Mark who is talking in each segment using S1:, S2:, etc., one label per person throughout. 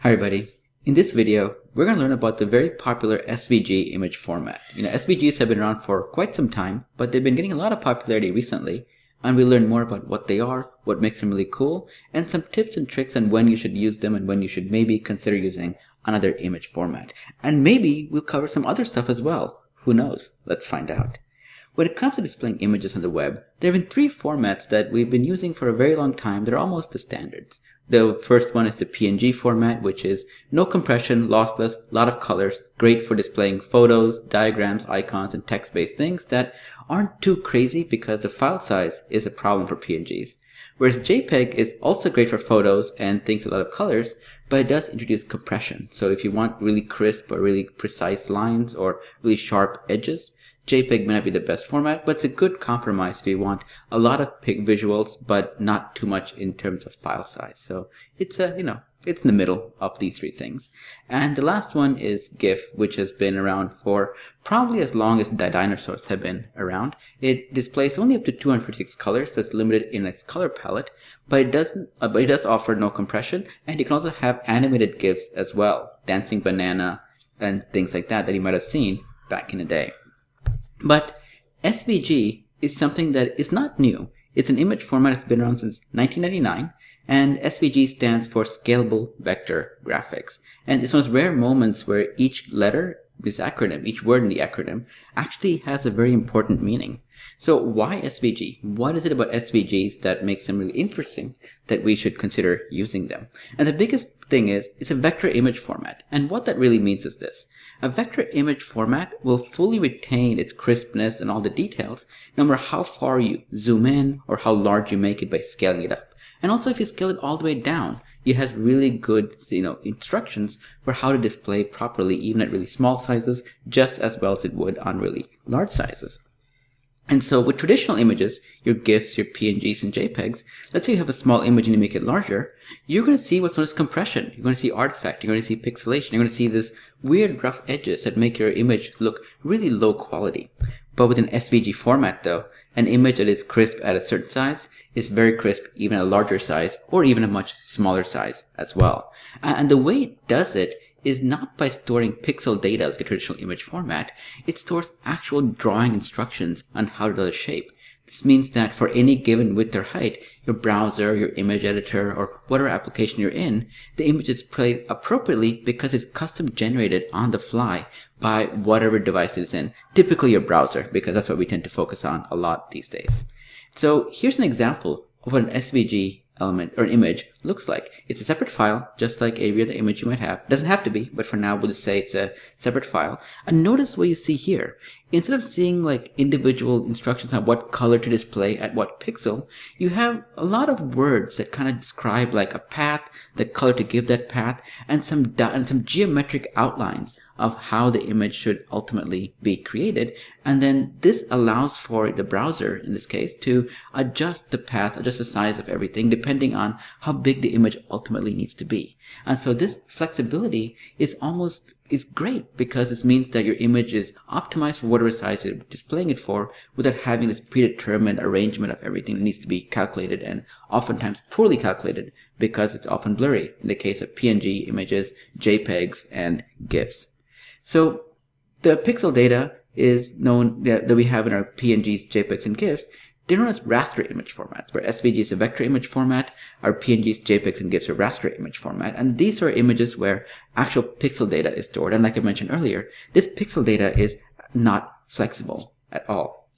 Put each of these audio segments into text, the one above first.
S1: Hi everybody. In this video, we're going to learn about the very popular SVG image format. You know, SVGs have been around for quite some time, but they've been getting a lot of popularity recently, and we'll learn more about what they are, what makes them really cool, and some tips and tricks on when you should use them and when you should maybe consider using another image format. And maybe we'll cover some other stuff as well. Who knows? Let's find out. When it comes to displaying images on the web, there have been three formats that we've been using for a very long time. They're almost the standards. The first one is the PNG format, which is no compression, lossless, lot of colors, great for displaying photos, diagrams, icons, and text-based things that aren't too crazy because the file size is a problem for PNGs. Whereas JPEG is also great for photos and things with a lot of colors, but it does introduce compression. So if you want really crisp or really precise lines or really sharp edges, JPEG may not be the best format, but it's a good compromise if you want a lot of pig visuals, but not too much in terms of file size. So it's a, you know, it's in the middle of these three things. And the last one is GIF, which has been around for probably as long as the dinosaurs have been around. It displays only up to 256 colors, so it's limited in its color palette, but it doesn't, uh, but it does offer no compression, and you can also have animated GIFs as well, dancing banana and things like that that you might have seen back in the day. But SVG is something that is not new. It's an image format that's been around since 1999, and SVG stands for Scalable Vector Graphics. And it's one of those rare moments where each letter, this acronym, each word in the acronym, actually has a very important meaning. So why SVG? What is it about SVGs that makes them really interesting that we should consider using them? And the biggest thing is, it's a vector image format. And what that really means is this. A vector image format will fully retain its crispness and all the details, no matter how far you zoom in or how large you make it by scaling it up. And also if you scale it all the way down, it has really good, you know, instructions for how to display properly even at really small sizes, just as well as it would on really large sizes. And so with traditional images, your GIFs, your PNGs, and JPEGs, let's say you have a small image and you make it larger, you're going to see what's known as compression. You're going to see artifact. You're going to see pixelation. You're going to see this weird rough edges that make your image look really low quality. But with an SVG format though, an image that is crisp at a certain size is very crisp even at a larger size or even a much smaller size as well. And the way it does it is not by storing pixel data like a traditional image format, it stores actual drawing instructions on how to draw the shape. This means that for any given width or height, your browser, your image editor, or whatever application you're in, the image is played appropriately because it's custom generated on the fly by whatever device it's in. Typically your browser, because that's what we tend to focus on a lot these days. So here's an example of what an SVG element or an image looks like. It's a separate file, just like every other image you might have. Doesn't have to be, but for now we'll just say it's a separate file. And notice what you see here. Instead of seeing like individual instructions on what color to display at what pixel, you have a lot of words that kind of describe like a path, the color to give that path, and some and some geometric outlines of how the image should ultimately be created. And then this allows for the browser, in this case, to adjust the path, adjust the size of everything, depending on how big the image ultimately needs to be. And so this flexibility is almost is great because this means that your image is optimized for whatever size you're displaying it for without having this predetermined arrangement of everything that needs to be calculated and oftentimes poorly calculated because it's often blurry in the case of PNG images, JPEGs, and GIFs. So the pixel data is known that we have in our PNGs, JPEGs, and GIFs. They're known as raster image formats, where SVG is a vector image format, our PNGs, JPEGs, and GIFs are raster image format. And these are images where actual pixel data is stored. And like I mentioned earlier, this pixel data is not flexible at all.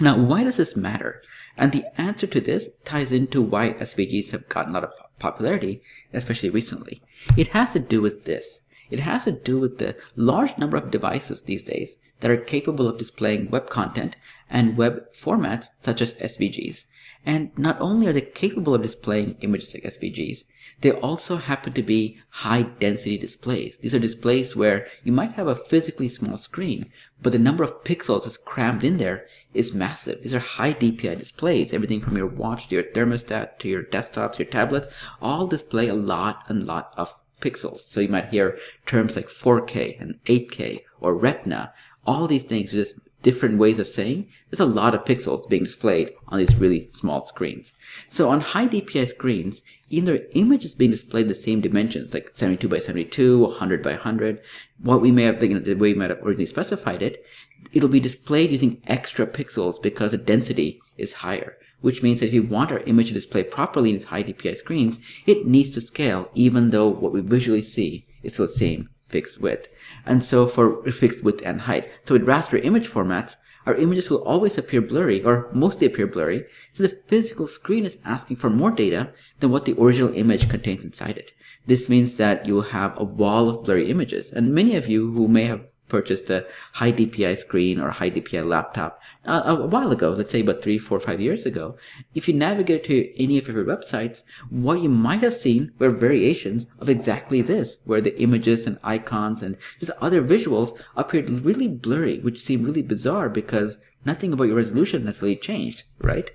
S1: Now, why does this matter? And the answer to this ties into why SVGs have gotten a lot of popularity, especially recently. It has to do with this. It has to do with the large number of devices these days that are capable of displaying web content and web formats such as SVGs. And not only are they capable of displaying images like SVGs, they also happen to be high density displays. These are displays where you might have a physically small screen, but the number of pixels that's crammed in there is massive. These are high DPI displays. Everything from your watch to your thermostat to your desktops, your tablets, all display a lot and lot of pixels. So you might hear terms like 4K and 8K or Retina. All these things are just different ways of saying there's a lot of pixels being displayed on these really small screens. So on high DPI screens, even though image is being displayed the same dimensions, like 72 by 72, 100 by 100, what we may have, you know, the way we might have originally specified it, it'll be displayed using extra pixels because the density is higher. Which means that if you want our image to display properly in these high DPI screens, it needs to scale even though what we visually see is still the same fixed width. And so for fixed width and height. So with raster image formats, our images will always appear blurry or mostly appear blurry. So the physical screen is asking for more data than what the original image contains inside it. This means that you will have a wall of blurry images. And many of you who may have purchased a high DPI screen or a high DPI laptop uh, a while ago, let's say about three, four, five years ago, if you navigate to any of your websites, what you might have seen were variations of exactly this, where the images and icons and just other visuals appeared really blurry, which seemed really bizarre because nothing about your resolution necessarily changed, right?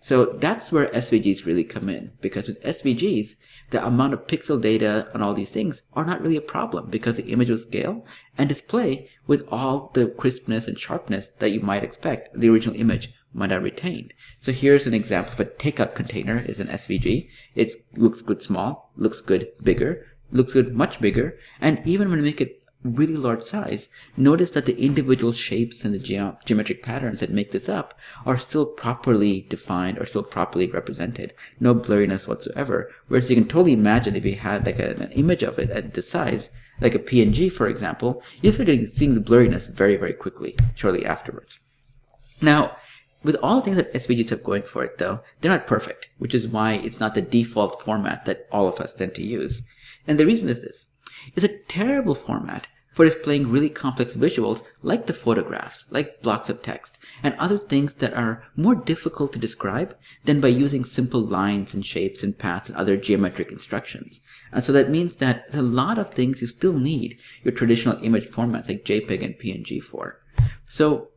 S1: So that's where SVGs really come in, because with SVGs, the amount of pixel data and all these things are not really a problem because the image will scale and display with all the crispness and sharpness that you might expect the original image might have retained. So here's an example of a takeout container is an SVG. It looks good small, looks good bigger, looks good much bigger, and even when you make it really large size, notice that the individual shapes and the ge- geometric patterns that make this up are still properly defined or still properly represented. No blurriness whatsoever. Whereas you can totally imagine if you had like a, an image of it at this size, like a PNG for example, you start getting seeing the blurriness very, very quickly, shortly afterwards. Now, with all the things that SVGs have going for it though, they're not perfect, which is why it's not the default format that all of us tend to use. And the reason is this is a terrible format for displaying really complex visuals like the photographs, like blocks of text, and other things that are more difficult to describe than by using simple lines and shapes and paths and other geometric instructions. And so that means that a lot of things you still need your traditional image formats like JPEG and PNG for. So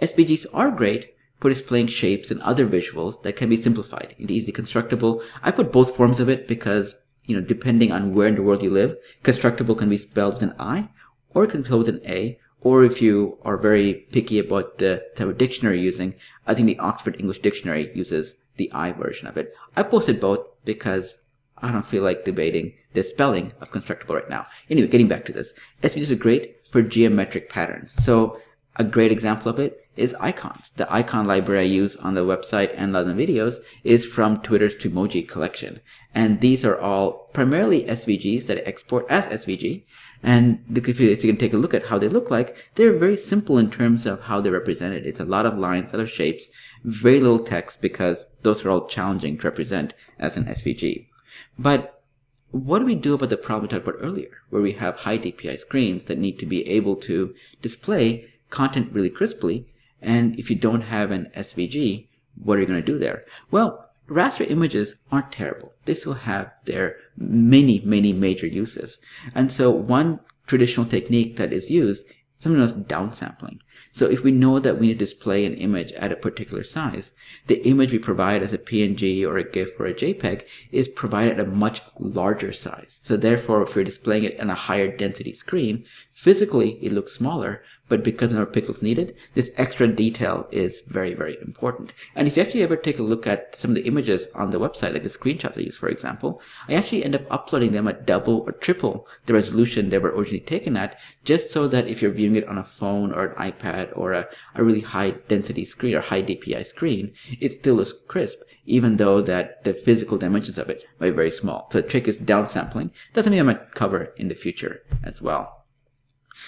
S1: SVGs are great for displaying shapes and other visuals that can be simplified into easily constructible. I put both forms of it because you know, depending on where in the world you live, constructible can be spelled with an I, or it can be spelled with an A, or if you are very picky about the type of dictionary using, I think the Oxford English Dictionary uses the I version of it. I posted both because I don't feel like debating the spelling of constructible right now. Anyway, getting back to this. SVGs are great for geometric patterns. So a great example of it is icons. The icon library I use on the website and on the videos is from Twitter's Twemoji collection. And these are all primarily SVGs that I export as SVG. And if you can take a look at how they look like, they're very simple in terms of how they're represented. It's a lot of lines, a lot of shapes, very little text because those are all challenging to represent as an SVG. But what do we do about the problem we talked about earlier, where we have high DPI screens that need to be able to display content really crisply and if you don't have an SVG, what are you going to do there? Well, raster images aren't terrible. They still have their many, many major uses. And so one traditional technique that is used something known as downsampling. So if we know that we need to display an image at a particular size, the image we provide as a PNG or a GIF or a JPEG is provided at a much larger size. So therefore, if you're displaying it on a higher density screen, physically it looks smaller, but because are pixels needed, this extra detail is very, very important. And if you actually ever take a look at some of the images on the website, like the screenshots I use, for example, I actually end up uploading them at double or triple the resolution they were originally taken at, just so that if you're viewing it on a phone or an iPad or a, a really high density screen or high DPI screen, it still looks crisp, even though that the physical dimensions of it might be very small. So the trick is downsampling. That's something I might cover in the future as well.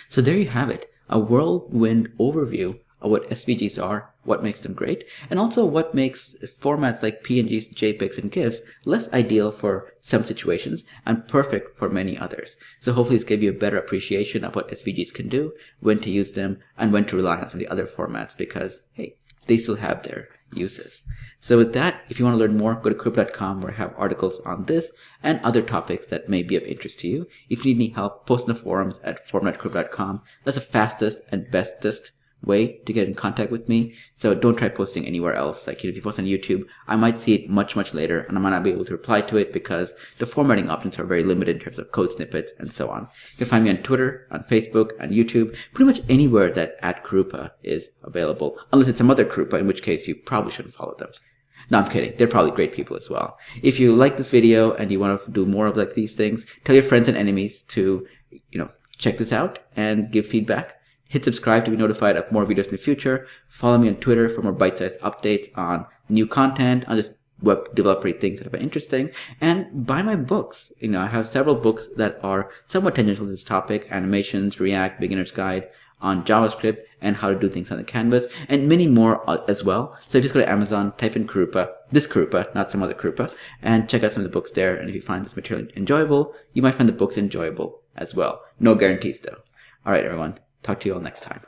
S1: So there you have it a whirlwind overview of what SVGs are, what makes them great, and also what makes formats like PNGs, JPEGs, and GIFs less ideal for some situations and perfect for many others. So hopefully this gave you a better appreciation of what SVGs can do, when to use them, and when to rely on some of the other formats because, hey, they still have their uses. So with that, if you want to learn more, go to kirupa.com where I have articles on this and other topics that may be of interest to you. If you need any help, post in the forums at forum.kirupa.com. That's the fastest and bestest way to get in contact with me. So don't try posting anywhere else. Like if you post on YouTube, I might see it much, much later and I might not be able to reply to it because the formatting options are very limited in terms of code snippets and so on. You can find me on Twitter, on Facebook, on YouTube, pretty much anywhere that at Kirupa is available, unless it's some other Kirupa, in which case you probably shouldn't follow them. No, I'm kidding. They're probably great people as well. If you like this video and you want to do more of like these things, tell your friends and enemies to, you know, check this out and give feedback. Hit subscribe to be notified of more videos in the future. Follow me on Twitter for more bite-sized updates on new content, on just web developer things that have been interesting and buy my books. You know, I have several books that are somewhat tangential to this topic, animations, React, beginner's guide on JavaScript and how to do things on the canvas and many more as well. So if you just go to Amazon, type in Kirupa, this Kirupa, not some other Kirupa, and check out some of the books there. And if you find this material enjoyable, you might find the books enjoyable as well. No guarantees though. All right, everyone. Talk to you all next time.